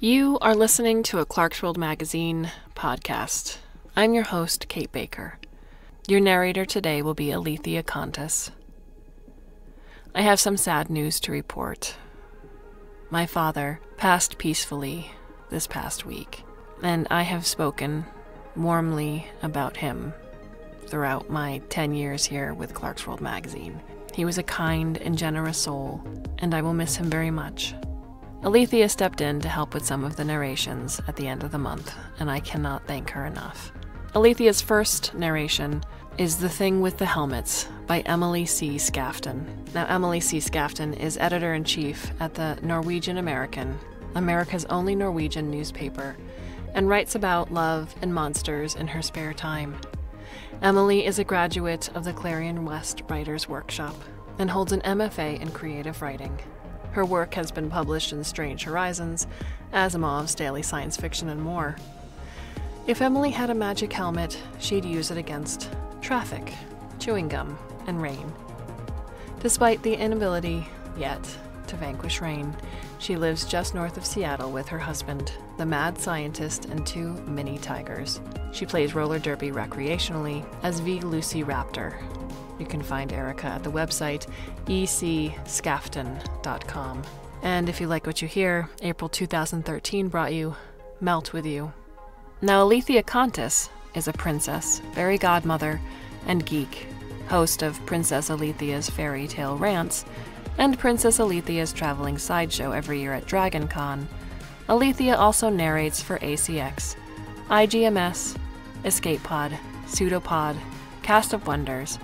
You are listening to a Clarkesworld Magazine podcast. I'm your host, Kate Baker. Your narrator today will be Alethea Kontis. I have some sad news to report. My father passed peacefully this past week, and I have spoken warmly about him throughout my 10 years here with Clarkesworld Magazine. He was a kind and generous soul, and I will miss him very much. Alethea stepped in to help with some of the narrations at the end of the month, and I cannot thank her enough. Alethea's first narration is The Thing with the Helmets by Emily C. Skaftun. Now, Emily C. Skaftun is editor in chief at the Norwegian American, America's only Norwegian newspaper, and writes about love and monsters in her spare time. Emily is a graduate of the Clarion West Writers Workshop and holds an MFA in creative writing. Her work has been published in Strange Horizons, Asimov's Daily Science Fiction, and more. If Emily had a magic helmet, she'd use it against traffic, chewing gum, and rain. Despite the inability, yet, to vanquish rain, she lives just north of Seattle with her husband, the mad scientist, and two mini tigers. She plays roller derby recreationally as V. Lucy Raptor, you can find Erica at the website ecskaftun.com. And if you like what you hear, April 2013 brought you Melt With You. Now, Alethea Kontis is a princess, fairy godmother, and geek, host of Princess Alethea's Fairy Tale Rants and Princess Alethea's traveling sideshow every year at DragonCon. Alethea also narrates for ACX, IGMS, Escape Pod, Pseudopod, Cast of Wonders,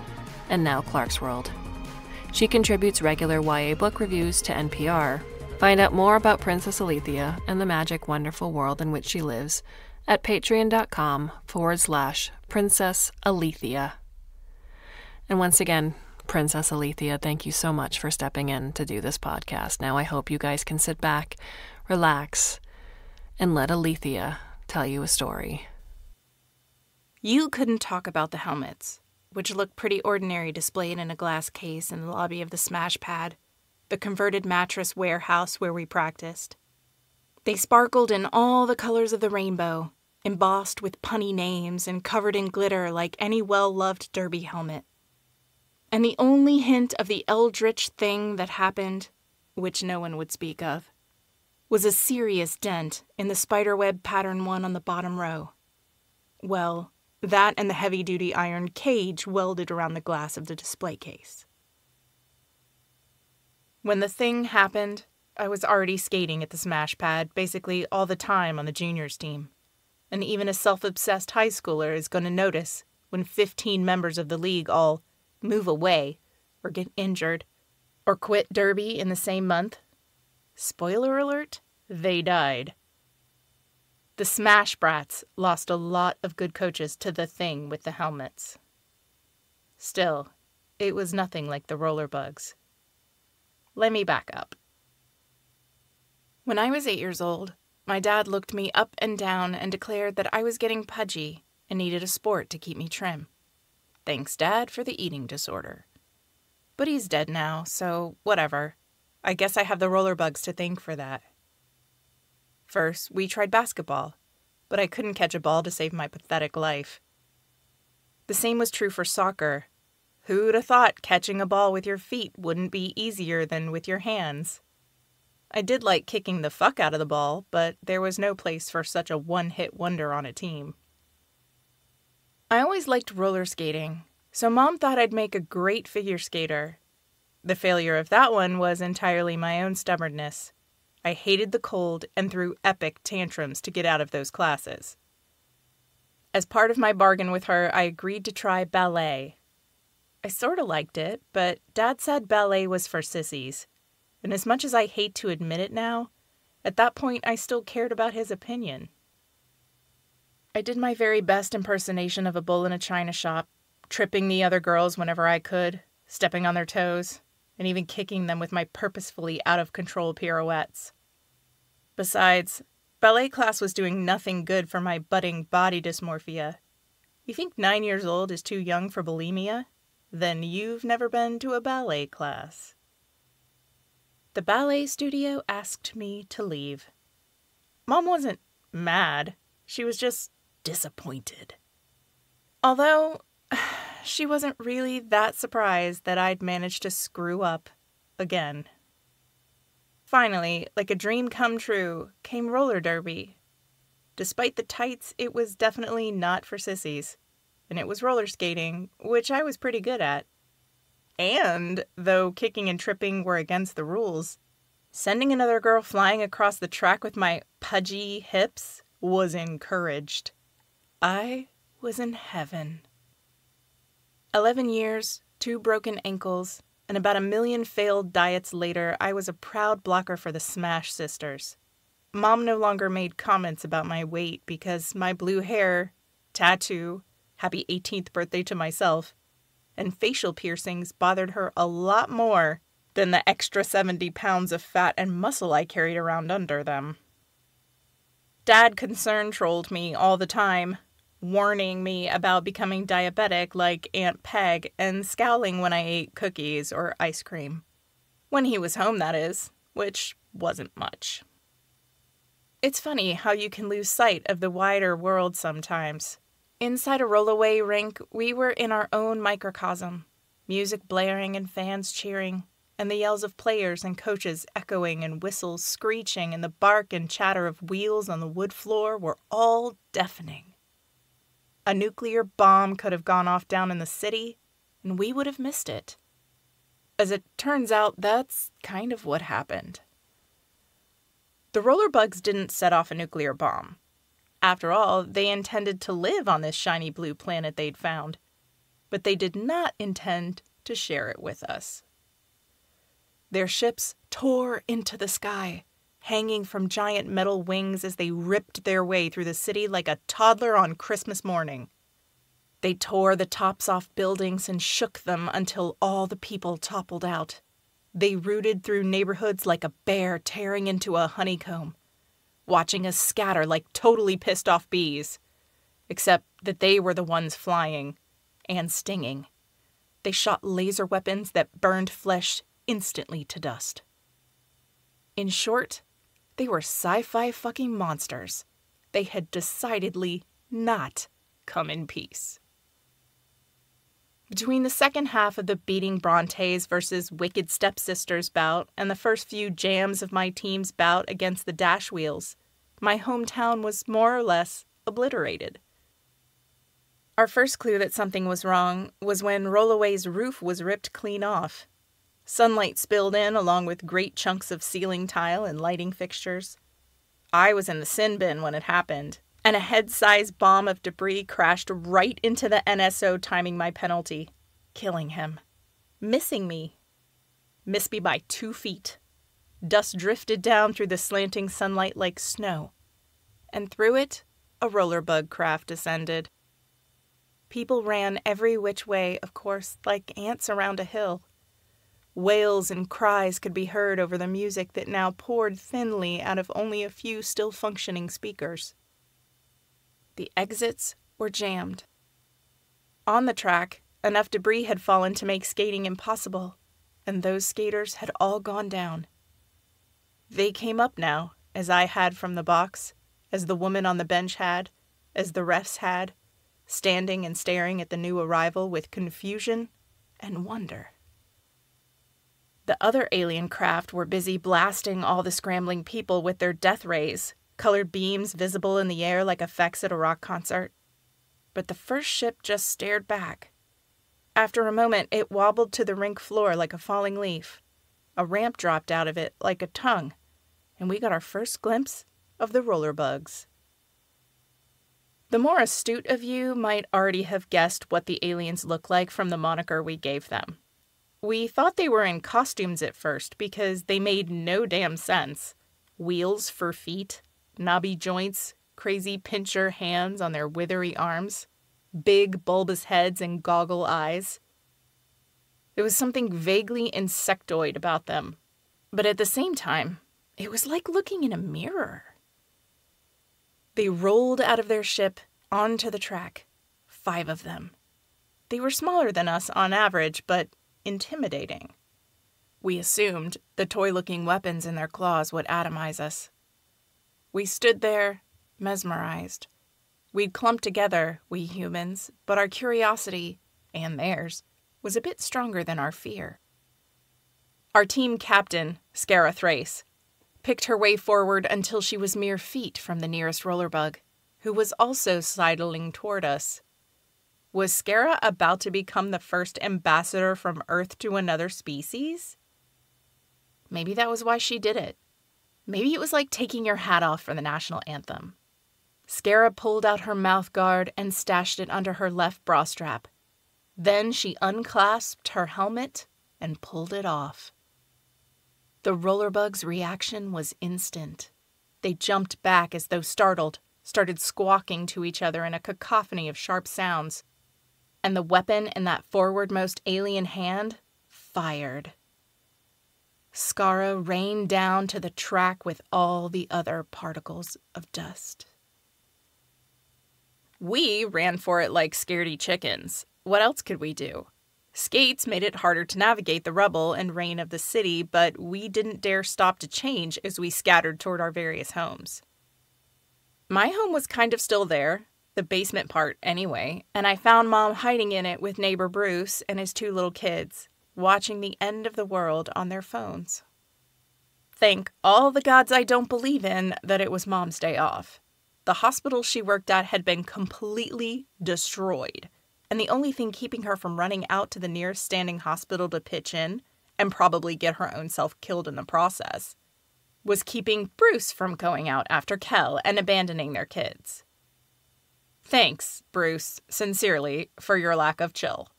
and now Clarkesworld. She contributes regular YA book reviews to NPR. Find out more about Princess Alethea and the magic, wonderful world in which she lives at patreon.com forward slash Princess Alethea. And once again, Princess Alethea, thank you so much for stepping in to do this podcast. Now I hope you guys can sit back, relax, and let Alethea tell you a story. You couldn't talk about the helmets which looked pretty ordinary displayed in a glass case in the lobby of the Smash Pad, the converted mattress warehouse where we practiced. They sparkled in all the colors of the rainbow, embossed with punny names and covered in glitter like any well loved derby helmet. And the only hint of the eldritch thing that happened, which no one would speak of, was a serious dent in the spiderweb pattern one on the bottom row. Well, that and the heavy duty iron cage welded around the glass of the display case. When the thing happened, I was already skating at the smash pad basically all the time on the juniors team. And even a self obsessed high schooler is going to notice when 15 members of the league all move away, or get injured, or quit Derby in the same month. Spoiler alert, they died. The Smash Brats lost a lot of good coaches to the thing with the helmets. Still, it was nothing like the roller bugs. Let me back up. When I was eight years old, my dad looked me up and down and declared that I was getting pudgy and needed a sport to keep me trim. Thanks, Dad, for the eating disorder. But he's dead now, so whatever. I guess I have the roller bugs to thank for that. First, we tried basketball, but I couldn't catch a ball to save my pathetic life. The same was true for soccer. Who'd have thought catching a ball with your feet wouldn't be easier than with your hands? I did like kicking the fuck out of the ball, but there was no place for such a one hit wonder on a team. I always liked roller skating, so mom thought I'd make a great figure skater. The failure of that one was entirely my own stubbornness. I hated the cold and threw epic tantrums to get out of those classes. As part of my bargain with her, I agreed to try ballet. I sort of liked it, but Dad said ballet was for sissies. And as much as I hate to admit it now, at that point I still cared about his opinion. I did my very best impersonation of a bull in a china shop, tripping the other girls whenever I could, stepping on their toes, and even kicking them with my purposefully out of control pirouettes. Besides, ballet class was doing nothing good for my budding body dysmorphia. You think nine years old is too young for bulimia? Then you've never been to a ballet class. The ballet studio asked me to leave. Mom wasn't mad, she was just disappointed. Although, she wasn't really that surprised that I'd managed to screw up again. Finally, like a dream come true, came roller derby. Despite the tights, it was definitely not for sissies, and it was roller skating, which I was pretty good at. And, though kicking and tripping were against the rules, sending another girl flying across the track with my pudgy hips was encouraged. I was in heaven. Eleven years, two broken ankles, and about a million failed diets later, I was a proud blocker for the Smash Sisters. Mom no longer made comments about my weight because my blue hair, tattoo, happy 18th birthday to myself, and facial piercings bothered her a lot more than the extra 70 pounds of fat and muscle I carried around under them. Dad concern trolled me all the time, warning me about becoming diabetic like Aunt Peg and scowling when I ate cookies or ice cream. When he was home, that is, which wasn't much. It's funny how you can lose sight of the wider world sometimes. Inside a rollaway rink, we were in our own microcosm music blaring and fans cheering, and the yells of players and coaches echoing and whistles screeching, and the bark and chatter of wheels on the wood floor were all deafening. A nuclear bomb could have gone off down in the city, and we would have missed it. As it turns out, that's kind of what happened. The roller bugs didn't set off a nuclear bomb. After all, they intended to live on this shiny blue planet they'd found, but they did not intend to share it with us. Their ships tore into the sky, hanging from giant metal wings as they ripped their way through the city like a toddler on Christmas morning. They tore the tops off buildings and shook them until all the people toppled out. They rooted through neighborhoods like a bear tearing into a honeycomb, watching us scatter like totally pissed off bees. Except that they were the ones flying and stinging. They shot laser weapons that burned flesh instantly to dust. In short, they were sci fi fucking monsters. They had decidedly not come in peace. Between the second half of the beating Brontes versus Wicked Stepsisters bout and the first few jams of my team's bout against the Dash Wheels, my hometown was more or less obliterated. Our first clue that something was wrong was when Rollaway's roof was ripped clean off Sunlight spilled in along with great chunks of ceiling tile and lighting fixtures. I was in the sin bin when it happened, and a head sized bomb of debris crashed right into the NSO, timing my penalty, killing him, missing me. Missed me by two feet. Dust drifted down through the slanting sunlight like snow, and through it, a roller bug craft descended. People ran every which way, of course, like ants around a hill. Wails and cries could be heard over the music that now poured thinly out of only a few still functioning speakers. The exits were jammed. On the track, enough debris had fallen to make skating impossible, and those skaters had all gone down. They came up now, as I had from the box, as the woman on the bench had, as the refs had, standing and staring at the new arrival with confusion and wonder. The other alien craft were busy blasting all the scrambling people with their death rays, colored beams visible in the air like effects at a rock concert. But the first ship just stared back. After a moment, it wobbled to the rink floor like a falling leaf. A ramp dropped out of it like a tongue, and we got our first glimpse of the roller bugs. The more astute of you might already have guessed what the aliens look like from the moniker we gave them. We thought they were in costumes at first because they made no damn sense. Wheels for feet, knobby joints, crazy pincher hands on their withery arms, big bulbous heads and goggle eyes. There was something vaguely insectoid about them, but at the same time, it was like looking in a mirror. They rolled out of their ship onto the track, five of them. They were smaller than us on average, but intimidating. We assumed the toy looking weapons in their claws would atomize us. We stood there, mesmerized. We'd clumped together, we humans, but our curiosity, and theirs, was a bit stronger than our fear. Our team captain, Skara Thrace, picked her way forward until she was mere feet from the nearest rollerbug, who was also sidling toward us. Was Skara about to become the first ambassador from Earth to another species? Maybe that was why she did it. Maybe it was like taking your hat off for the national anthem. Skara pulled out her mouth guard and stashed it under her left bra strap. Then she unclasped her helmet and pulled it off. The rollerbug's reaction was instant. They jumped back as though startled, started squawking to each other in a cacophony of sharp sounds, and the weapon in that forwardmost alien hand fired. Skara rained down to the track with all the other particles of dust. We ran for it like scaredy chickens. What else could we do? Skates made it harder to navigate the rubble and rain of the city, but we didn't dare stop to change as we scattered toward our various homes. My home was kind of still there, the basement part anyway, and I found Mom hiding in it with neighbor Bruce and his two little kids, watching the end of the world on their phones. Thank all the gods I don't believe in that it was Mom's day off. The hospital she worked at had been completely destroyed, and the only thing keeping her from running out to the nearest standing hospital to pitch in and probably get her own self killed in the process was keeping Bruce from going out after Kel and abandoning their kids. Thanks, Bruce, sincerely, for your lack of chill.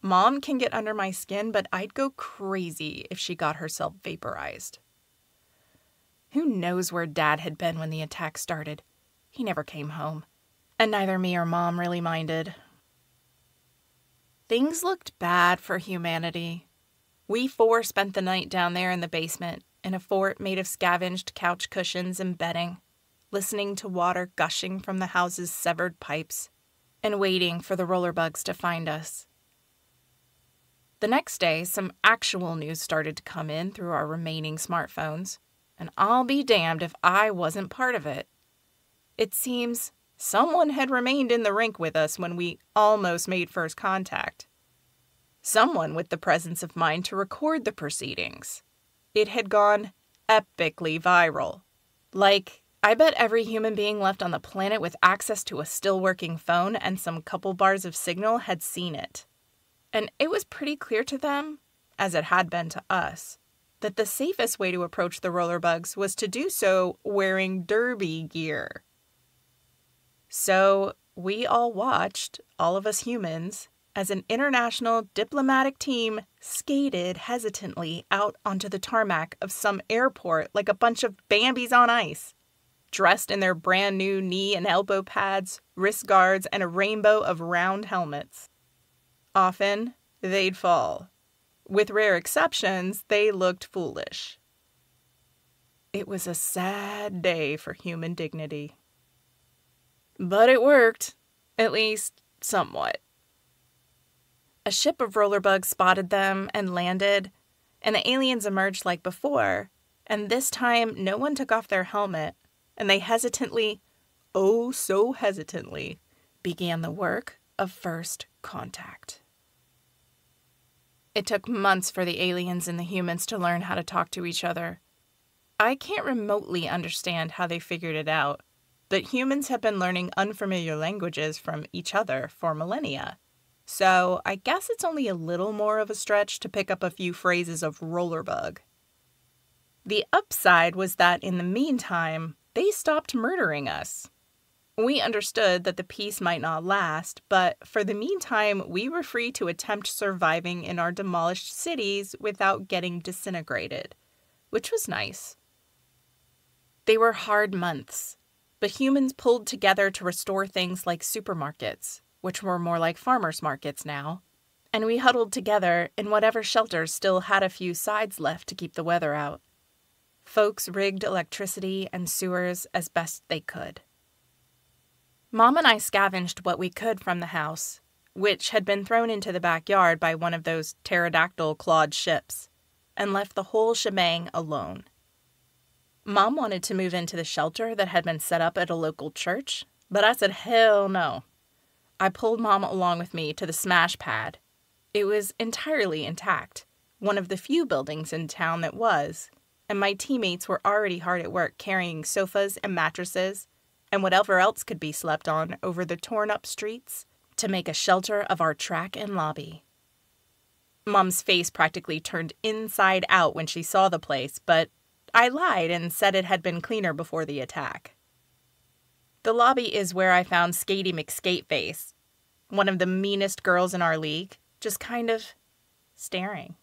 Mom can get under my skin, but I'd go crazy if she got herself vaporized. Who knows where Dad had been when the attack started? He never came home, and neither me or Mom really minded. Things looked bad for humanity. We four spent the night down there in the basement, in a fort made of scavenged couch cushions and bedding, listening to water gushing from the house's severed pipes, and waiting for the roller bugs to find us. The next day, some actual news started to come in through our remaining smartphones, and I'll be damned if I wasn't part of it. It seems someone had remained in the rink with us when we almost made first contact. Someone with the presence of mind to record the proceedings. It had gone epically viral. Like, I bet every human being left on the planet with access to a still working phone and some couple bars of signal had seen it. And it was pretty clear to them, as it had been to us, that the safest way to approach the roller bugs was to do so wearing derby gear. So we all watched, all of us humans, as an international diplomatic team skated hesitantly out onto the tarmac of some airport like a bunch of Bambies on ice, dressed in their brand new knee and elbow pads, wrist guards, and a rainbow of round helmets. Often, they'd fall. With rare exceptions, they looked foolish. It was a sad day for human dignity. But it worked, at least somewhat. A ship of rollerbugs spotted them and landed, and the aliens emerged like before, and this time no one took off their helmet, and they hesitantly, oh so hesitantly, began the work of first contact. It took months for the aliens and the humans to learn how to talk to each other. I can't remotely understand how they figured it out, but humans have been learning unfamiliar languages from each other for millennia. So I guess it's only a little more of a stretch to pick up a few phrases of rollerbug. The upside was that in the meantime, they stopped murdering us. We understood that the peace might not last, but for the meantime, we were free to attempt surviving in our demolished cities without getting disintegrated, which was nice. They were hard months, but humans pulled together to restore things like supermarkets, which were more like farmers' markets now, and we huddled together in whatever shelters still had a few sides left to keep the weather out. Folks rigged electricity and sewers as best they could. Mom and I scavenged what we could from the house, which had been thrown into the backyard by one of those pterodactyl clawed ships, and left the whole shebang alone. Mom wanted to move into the shelter that had been set up at a local church, but I said, hell no. I pulled Mom along with me to the smash pad. It was entirely intact, one of the few buildings in town that was, and my teammates were already hard at work carrying sofas and mattresses and whatever else could be slept on over the torn up streets to make a shelter of our track and lobby. Mom's face practically turned inside out when she saw the place, but I lied and said it had been cleaner before the attack. The lobby is where I found Skatey McSkateface, one of the meanest girls in our league, just kind of staring.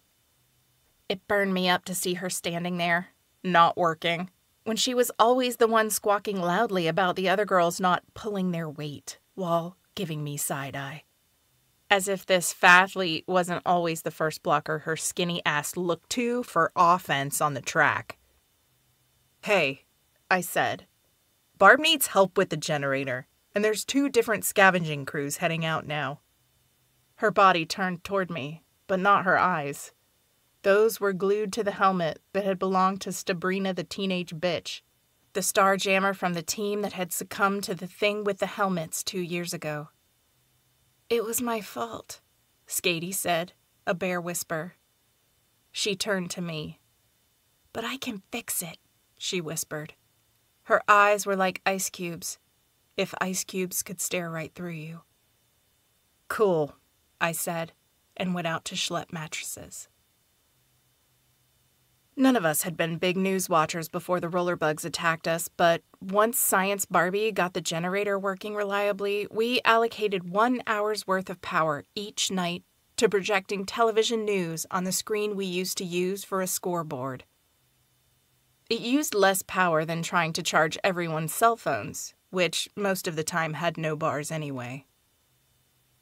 It burned me up to see her standing there, not working, when she was always the one squawking loudly about the other girls not pulling their weight while giving me side eye. As if this fathlete wasn't always the first blocker her skinny ass looked to for offense on the track. Hey, I said, Barb needs help with the generator, and there's two different scavenging crews heading out now. Her body turned toward me, but not her eyes. Those were glued to the helmet that had belonged to Stabrina the teenage bitch, the star jammer from the team that had succumbed to the thing with the helmets two years ago. It was my fault, Skatey said, a bare whisper. She turned to me. But I can fix it, she whispered. Her eyes were like ice cubes, if ice cubes could stare right through you. Cool, I said, and went out to schlep mattresses. None of us had been big news watchers before the rollerbugs attacked us, but once Science Barbie got the generator working reliably, we allocated one hour's worth of power each night to projecting television news on the screen we used to use for a scoreboard. It used less power than trying to charge everyone's cell phones, which most of the time had no bars anyway.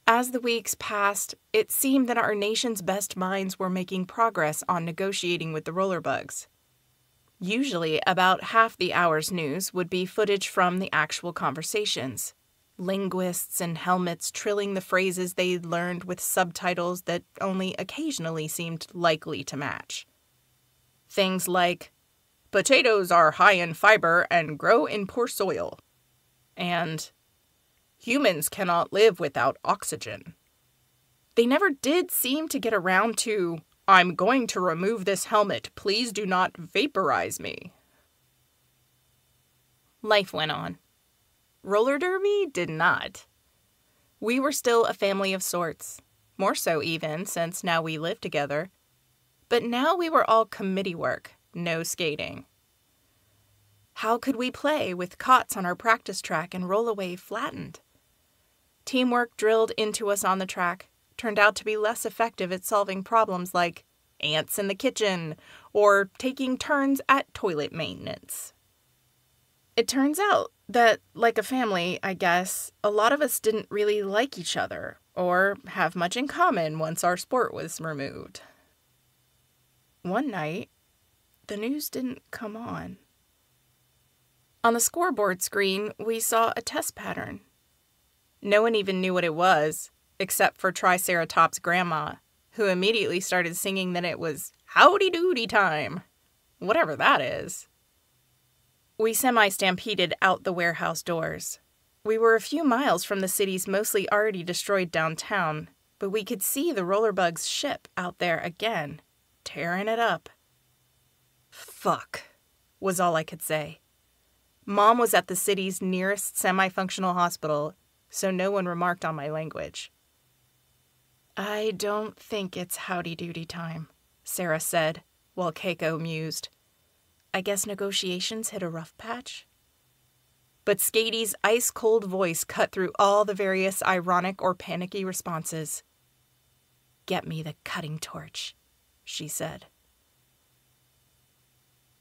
As the weeks passed, it seemed that our nation's best minds were making progress on negotiating with the rollerbugs. Usually, about half the hour's news would be footage from the actual conversations. Linguists and helmets trilling the phrases they'd learned with subtitles that only occasionally seemed likely to match. Things like, Potatoes are high in fiber and grow in poor soil. And humans cannot live without oxygen. They never did seem to get around to, I'm going to remove this helmet. Please do not vaporize me. Life went on. Roller derby did not. We were still a family of sorts, more so even since now we live together. But now we were all committee work, no skating. How could we play with cots on our practice track and roll away flattened? Teamwork drilled into us on the track turned out to be less effective at solving problems like ants in the kitchen or taking turns at toilet maintenance. It turns out that, like a family, I guess, a lot of us didn't really like each other or have much in common once our sport was removed. One night, the news didn't come on. On the scoreboard screen, we saw a test pattern. No one even knew what it was, except for Triceratops' grandma, who immediately started singing that it was howdy doody time, whatever that is. We semi stampeded out the warehouse doors. We were a few miles from the city's mostly already destroyed downtown, but we could see the Rollerbug's ship out there again, tearing it up. Fuck, was all I could say. Mom was at the city's nearest semi functional hospital, so no one remarked on my language. I don't think it's howdy doody time, Sarah said, while Keiko mused. I guess negotiations hit a rough patch? But Skatey's ice cold voice cut through all the various ironic or panicky responses. Get me the cutting torch, she said.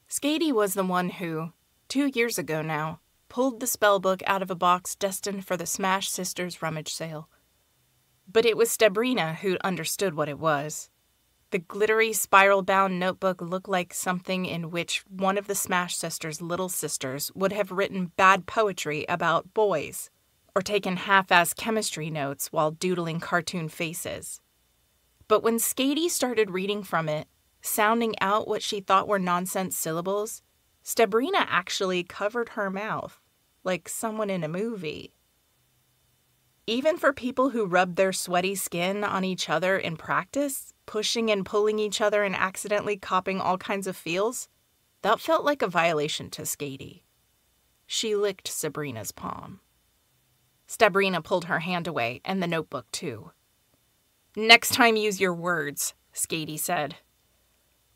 Skatey was the one who, two years ago now, pulled the spellbook out of a box destined for the Smash Sisters rummage sale. But it was Stabrina who understood what it was. The glittery spiral bound notebook looked like something in which one of the Smash Sisters' little sisters would have written bad poetry about boys, or taken half ass chemistry notes while doodling cartoon faces. But when Skatey started reading from it, sounding out what she thought were nonsense syllables, Stabrina actually covered her mouth like someone in a movie. Even for people who rubbed their sweaty skin on each other in practice, pushing and pulling each other and accidentally copping all kinds of feels, that felt like a violation to Skatey. She licked Sabrina's palm. Sabrina pulled her hand away, and the notebook, too. Next time, use your words, Skatey said.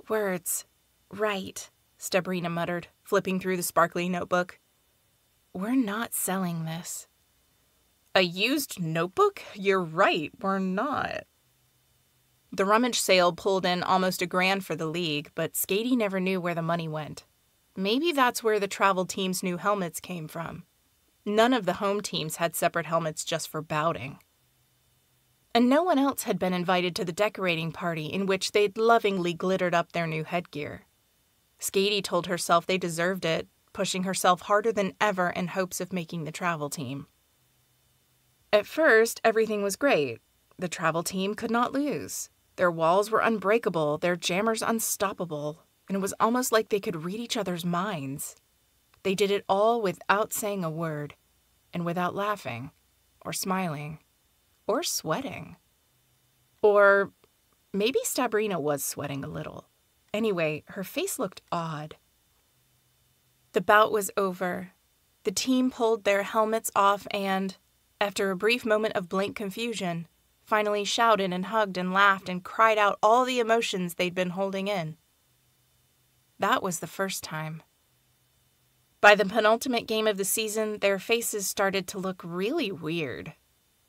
Words. Right, Stabrina muttered, flipping through the sparkly notebook. We're not selling this. A used notebook? You're right, we're not. The rummage sale pulled in almost a grand for the league, but Skatey never knew where the money went. Maybe that's where the travel team's new helmets came from. None of the home teams had separate helmets just for bouting. And no one else had been invited to the decorating party in which they'd lovingly glittered up their new headgear. Skatey told herself they deserved it, pushing herself harder than ever in hopes of making the travel team. At first, everything was great. The travel team could not lose. Their walls were unbreakable, their jammers unstoppable, and it was almost like they could read each other's minds. They did it all without saying a word, and without laughing, or smiling, or sweating. Or maybe Stabrina was sweating a little. Anyway, her face looked odd. The bout was over. The team pulled their helmets off and, after a brief moment of blank confusion, finally shouted and hugged and laughed and cried out all the emotions they'd been holding in. That was the first time. By the penultimate game of the season, their faces started to look really weird.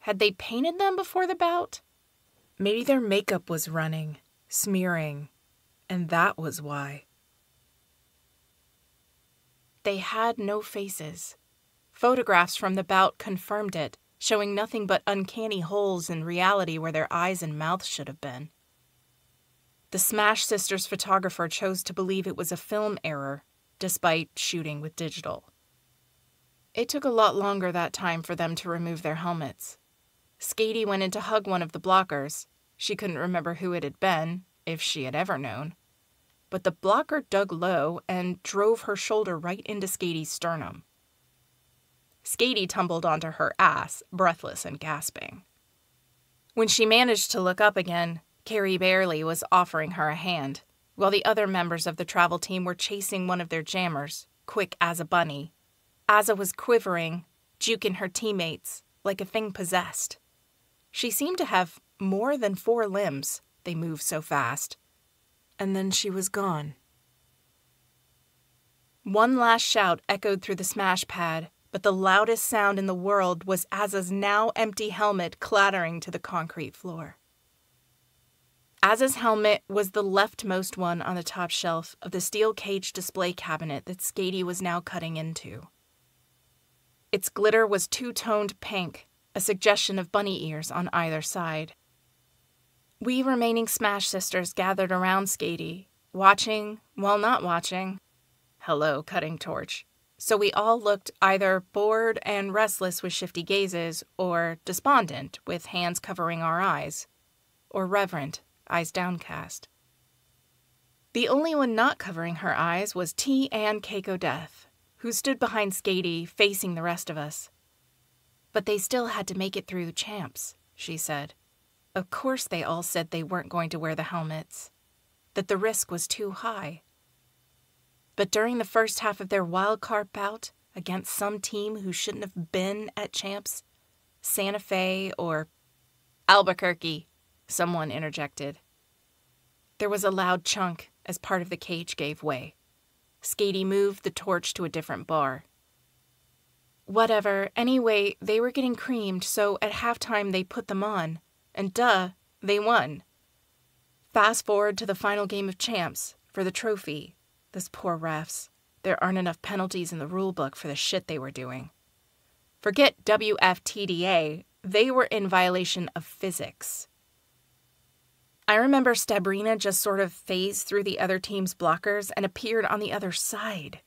Had they painted them before the bout? Maybe their makeup was running, smearing, and that was why. They had no faces. Photographs from the bout confirmed it, showing nothing but uncanny holes in reality where their eyes and mouths should have been. The Smash Sisters photographer chose to believe it was a film error, despite shooting with digital. It took a lot longer that time for them to remove their helmets. Skatey went in to hug one of the blockers. She couldn't remember who it had been, if she had ever known. But the blocker dug low and drove her shoulder right into Skatey's sternum. Skatey tumbled onto her ass, breathless and gasping. When she managed to look up again, Carrie Barely was offering her a hand, while the other members of the travel team were chasing one of their jammers, quick as a bunny. Azza was quivering, juking her teammates like a thing possessed. She seemed to have more than four limbs, they moved so fast. And then she was gone. One last shout echoed through the smash pad, but the loudest sound in the world was Azza's now empty helmet clattering to the concrete floor. Azza's helmet was the leftmost one on the top shelf of the steel cage display cabinet that Skatey was now cutting into. Its glitter was two toned pink, a suggestion of bunny ears on either side. We remaining Smash Sisters gathered around Skatey, watching while not watching. Hello, cutting torch so we all looked either bored and restless with shifty gazes, or despondent with hands covering our eyes, or reverent, eyes downcast. The only one not covering her eyes was T. Ann Keiko Death, who stood behind Skatey, facing the rest of us. But they still had to make it through champs, she said. Of course, they all said they weren't going to wear the helmets, that the risk was too high. But during the first half of their wild card bout against some team who shouldn't have been at champs, Santa Fe or Albuquerque, someone interjected. There was a loud chunk as part of the cage gave way. Skatey moved the torch to a different bar. Whatever, anyway, they were getting creamed, so at halftime they put them on. And duh, they won. Fast forward to the final game of champs for the trophy, those poor refs. There aren't enough penalties in the rule book for the shit they were doing. Forget WFTDA, they were in violation of physics. I remember Stabrina just sort of phased through the other team's blockers and appeared on the other side.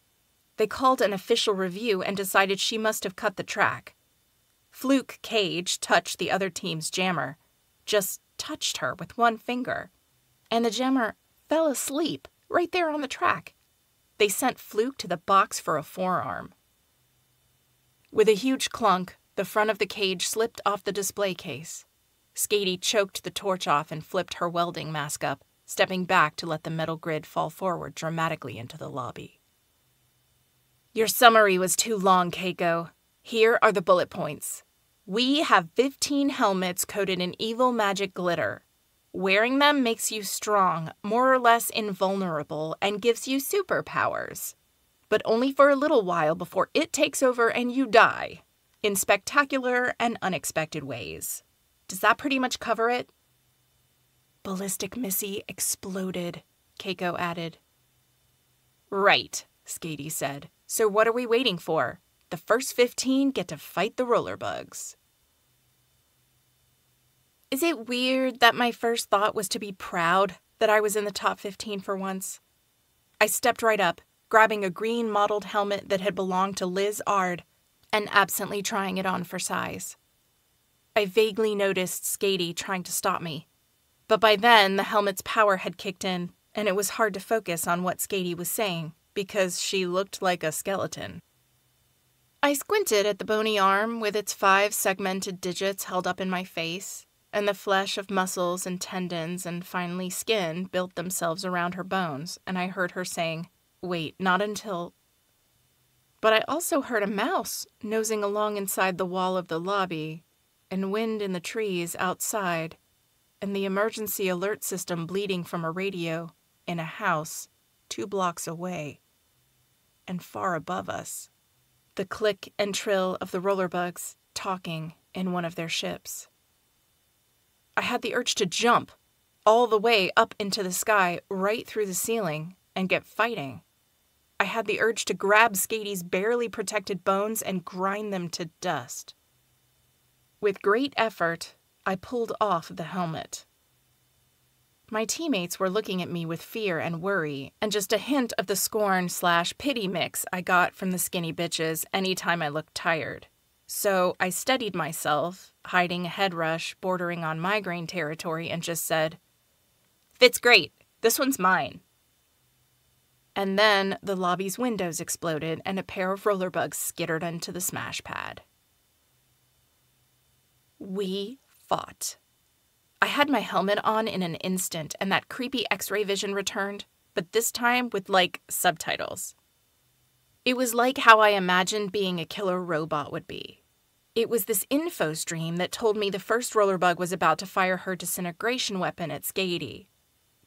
They called an official review and decided she must have cut the track. Fluke Cage touched the other team's jammer, just touched her with one finger, and the jammer fell asleep right there on the track. They sent Fluke to the box for a forearm. With a huge clunk, the front of the cage slipped off the display case. Skatey choked the torch off and flipped her welding mask up, stepping back to let the metal grid fall forward dramatically into the lobby. Your summary was too long, Keiko. Here are the bullet points. We have 15 helmets coated in evil magic glitter. Wearing them makes you strong, more or less invulnerable, and gives you superpowers. But only for a little while before it takes over and you die, in spectacular and unexpected ways. Does that pretty much cover it? Ballistic Missy exploded, Keiko added. Right, Skatey said. So what are we waiting for? The first 15 get to fight the roller bugs. Is it weird that my first thought was to be proud that I was in the top 15 for once? I stepped right up, grabbing a green mottled helmet that had belonged to Liz Ard and absently trying it on for size. I vaguely noticed Skatey trying to stop me, but by then the helmet's power had kicked in, and it was hard to focus on what Skatey was saying because she looked like a skeleton. I squinted at the bony arm with its five segmented digits held up in my face, and the flesh of muscles and tendons and finally skin built themselves around her bones, and I heard her saying, Wait, not until. But I also heard a mouse nosing along inside the wall of the lobby, and wind in the trees outside, and the emergency alert system bleeding from a radio in a house two blocks away and far above us. The click and trill of the rollerbugs talking in one of their ships. I had the urge to jump all the way up into the sky, right through the ceiling, and get fighting. I had the urge to grab Skatey's barely protected bones and grind them to dust. With great effort, I pulled off the helmet. My teammates were looking at me with fear and worry, and just a hint of the scorn slash pity mix I got from the skinny bitches anytime I looked tired. So I steadied myself, hiding a head rush bordering on migraine territory, and just said, Fits great. This one's mine. And then the lobby's windows exploded and a pair of roller bugs skittered into the smash pad. We fought. I had my helmet on in an instant, and that creepy x ray vision returned, but this time with like subtitles. It was like how I imagined being a killer robot would be. It was this info stream that told me the first rollerbug was about to fire her disintegration weapon at Skatey.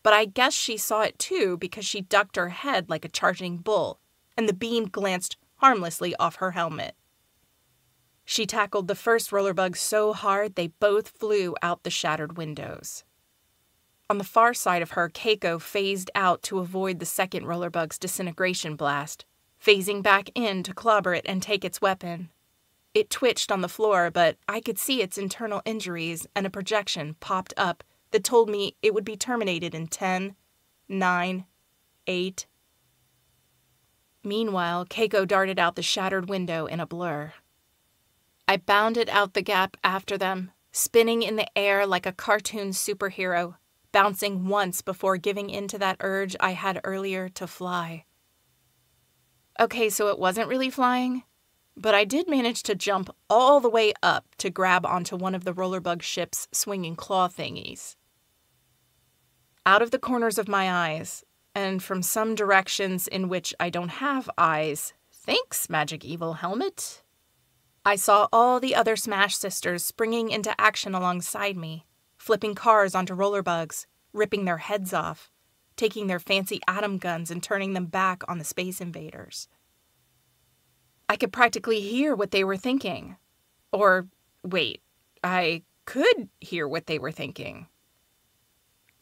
But I guess she saw it too because she ducked her head like a charging bull, and the beam glanced harmlessly off her helmet. She tackled the first rollerbug so hard they both flew out the shattered windows. On the far side of her, Keiko phased out to avoid the second rollerbug's disintegration blast, phasing back in to clobber it and take its weapon. It twitched on the floor, but I could see its internal injuries, and a projection popped up that told me it would be terminated in 10, 9, 8. Meanwhile, Keiko darted out the shattered window in a blur. I bounded out the gap after them, spinning in the air like a cartoon superhero, bouncing once before giving in to that urge I had earlier to fly. Okay, so it wasn't really flying, but I did manage to jump all the way up to grab onto one of the rollerbug ship's swinging claw thingies. Out of the corners of my eyes, and from some directions in which I don't have eyes, thanks, Magic Evil Helmet, I saw all the other Smash sisters springing into action alongside me, flipping cars onto rollerbugs, ripping their heads off, taking their fancy atom guns and turning them back on the space invaders. I could practically hear what they were thinking. Or, wait, I could hear what they were thinking.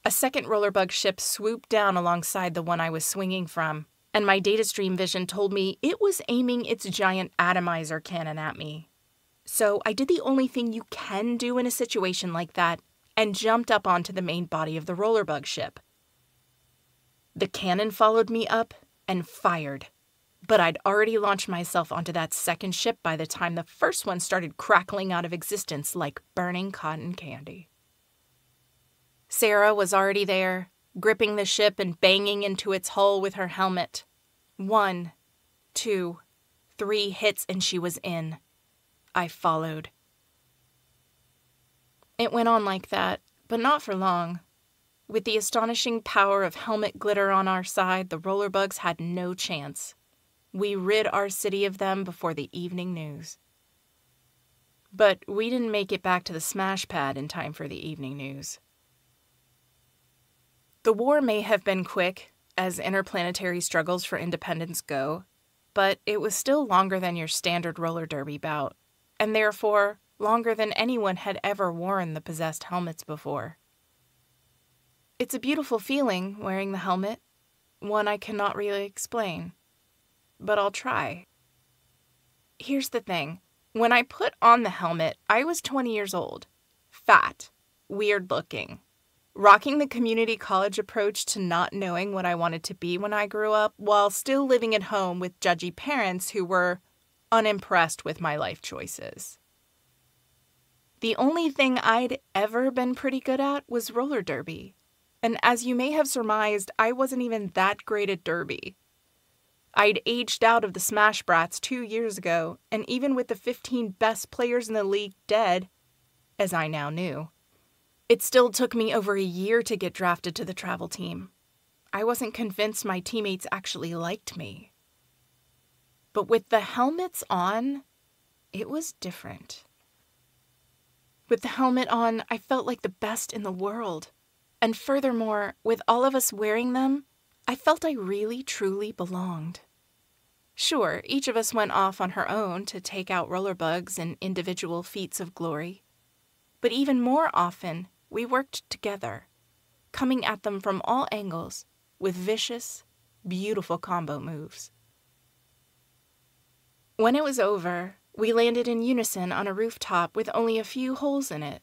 A second rollerbug ship swooped down alongside the one I was swinging from, and my data stream vision told me it was aiming its giant atomizer cannon at me. So I did the only thing you can do in a situation like that and jumped up onto the main body of the rollerbug ship. The cannon followed me up and fired, but I'd already launched myself onto that second ship by the time the first one started crackling out of existence like burning cotton candy. Sarah was already there, gripping the ship and banging into its hull with her helmet. One, two, three hits, and she was in. I followed. It went on like that, but not for long. With the astonishing power of helmet glitter on our side, the rollerbugs had no chance. We rid our city of them before the evening news. But we didn't make it back to the smash pad in time for the evening news. The war may have been quick, as interplanetary struggles for independence go, but it was still longer than your standard roller derby bout, and therefore longer than anyone had ever worn the possessed helmets before. It's a beautiful feeling wearing the helmet, one I cannot really explain, but I'll try. Here's the thing when I put on the helmet, I was 20 years old, fat, weird looking, rocking the community college approach to not knowing what I wanted to be when I grew up, while still living at home with judgy parents who were unimpressed with my life choices. The only thing I'd ever been pretty good at was roller derby. And as you may have surmised, I wasn't even that great at derby. I'd aged out of the Smash Brats two years ago, and even with the 15 best players in the league dead, as I now knew, it still took me over a year to get drafted to the travel team. I wasn't convinced my teammates actually liked me. But with the helmets on, it was different. With the helmet on, I felt like the best in the world. And furthermore, with all of us wearing them, I felt I really truly belonged. Sure, each of us went off on her own to take out rollerbugs and individual feats of glory. But even more often, we worked together, coming at them from all angles with vicious, beautiful combo moves. When it was over, we landed in unison on a rooftop with only a few holes in it.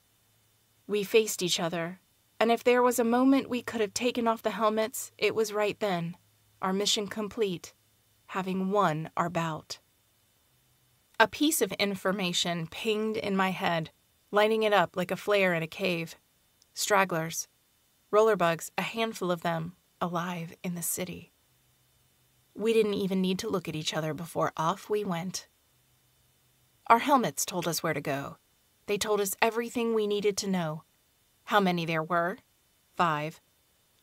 We faced each other, and if there was a moment we could have taken off the helmets, it was right then, our mission complete, having won our bout. A piece of information pinged in my head, lighting it up like a flare in a cave. Stragglers, rollerbugs, a handful of them, alive in the city. We didn't even need to look at each other before off we went. Our helmets told us where to go. They told us everything we needed to know. How many there were? Five.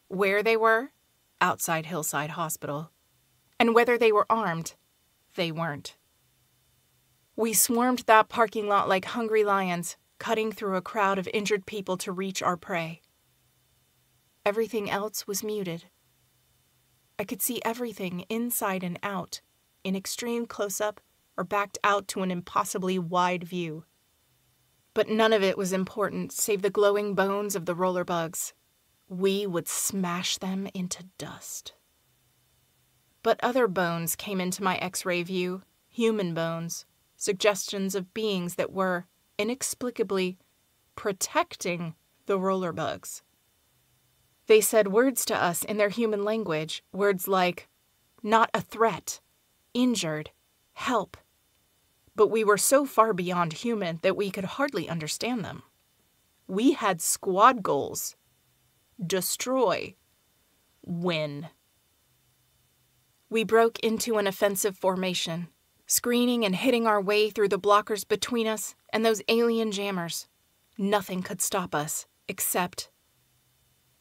Where they were? Outside Hillside Hospital. And whether they were armed? They weren't. We swarmed that parking lot like hungry lions, cutting through a crowd of injured people to reach our prey. Everything else was muted. I could see everything inside and out, in extreme close up or backed out to an impossibly wide view. But none of it was important save the glowing bones of the roller bugs. We would smash them into dust. But other bones came into my x ray view human bones, suggestions of beings that were, inexplicably, protecting the roller bugs. They said words to us in their human language, words like, not a threat, injured, help, but we were so far beyond human that we could hardly understand them. We had squad goals destroy, win. We broke into an offensive formation, screening and hitting our way through the blockers between us and those alien jammers. Nothing could stop us except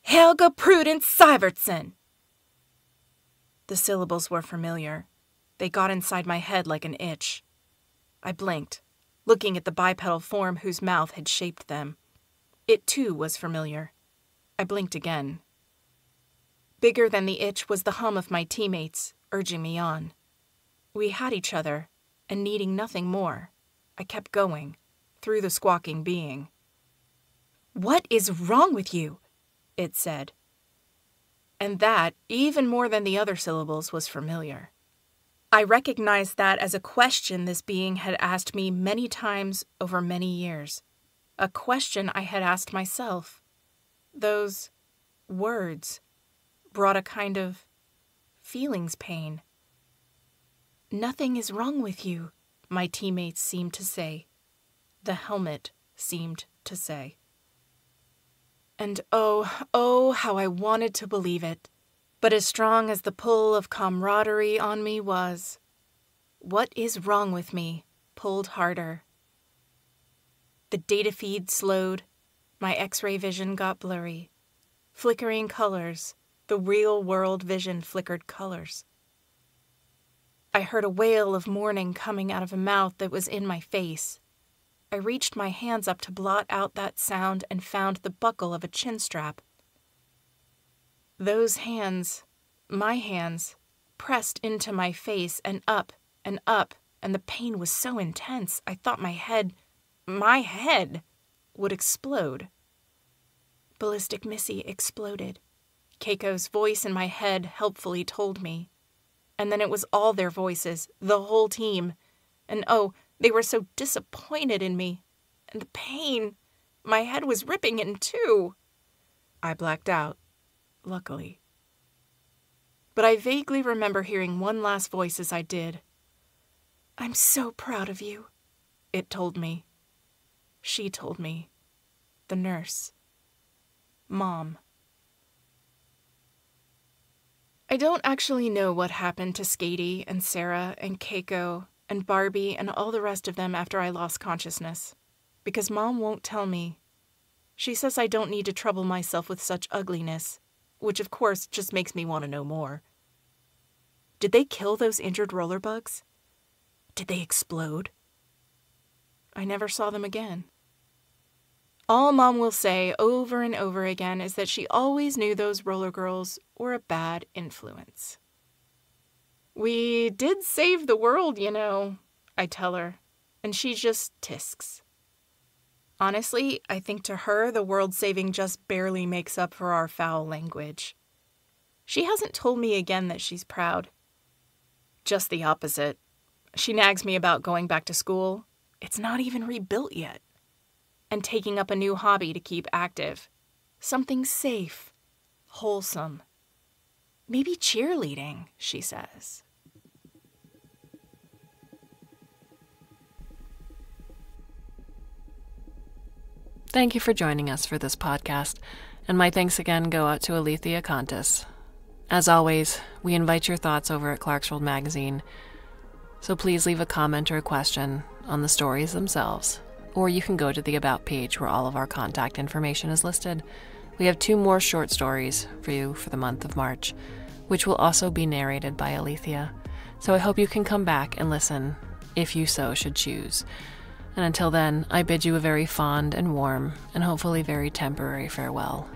Helga Prudence Syvertson. The syllables were familiar. They got inside my head like an itch. I blinked, looking at the bipedal form whose mouth had shaped them. It too was familiar. I blinked again. Bigger than the itch was the hum of my teammates, urging me on. We had each other, and needing nothing more, I kept going, through the squawking being. What is wrong with you? it said. And that, even more than the other syllables, was familiar. I recognized that as a question this being had asked me many times over many years. A question I had asked myself. Those words brought a kind of feelings pain. Nothing is wrong with you, my teammates seemed to say. The helmet seemed to say. And oh, oh, how I wanted to believe it. But as strong as the pull of camaraderie on me was, what is wrong with me pulled harder. The data feed slowed, my x ray vision got blurry. Flickering colors, the real world vision flickered colors. I heard a wail of mourning coming out of a mouth that was in my face. I reached my hands up to blot out that sound and found the buckle of a chin strap. Those hands, my hands, pressed into my face and up and up, and the pain was so intense I thought my head, my head, would explode. Ballistic Missy exploded. Keiko's voice in my head helpfully told me. And then it was all their voices, the whole team. And oh, they were so disappointed in me. And the pain. My head was ripping in two. I blacked out, luckily. But I vaguely remember hearing one last voice as I did. I'm so proud of you, it told me. She told me. The nurse. Mom. I don't actually know what happened to Skatey and Sarah and Keiko and Barbie and all the rest of them after I lost consciousness, because Mom won't tell me. She says I don't need to trouble myself with such ugliness, which of course just makes me want to know more. Did they kill those injured roller bugs? Did they explode? I never saw them again. All Mom will say over and over again is that she always knew those roller girls were a bad influence. We did save the world, you know, I tell her, and she just tisks. Honestly, I think to her the world saving just barely makes up for our foul language. She hasn't told me again that she's proud. Just the opposite. She nags me about going back to school. It's not even rebuilt yet and taking up a new hobby to keep active. Something safe, wholesome. Maybe cheerleading, she says. Thank you for joining us for this podcast, and my thanks again go out to Alethea Kontis. As always, we invite your thoughts over at Clarkesworld Magazine, so please leave a comment or a question on the stories themselves or you can go to the About page where all of our contact information is listed. We have two more short stories for you for the month of March, which will also be narrated by Alethea. So I hope you can come back and listen, if you so should choose. And until then, I bid you a very fond and warm, and hopefully very temporary farewell.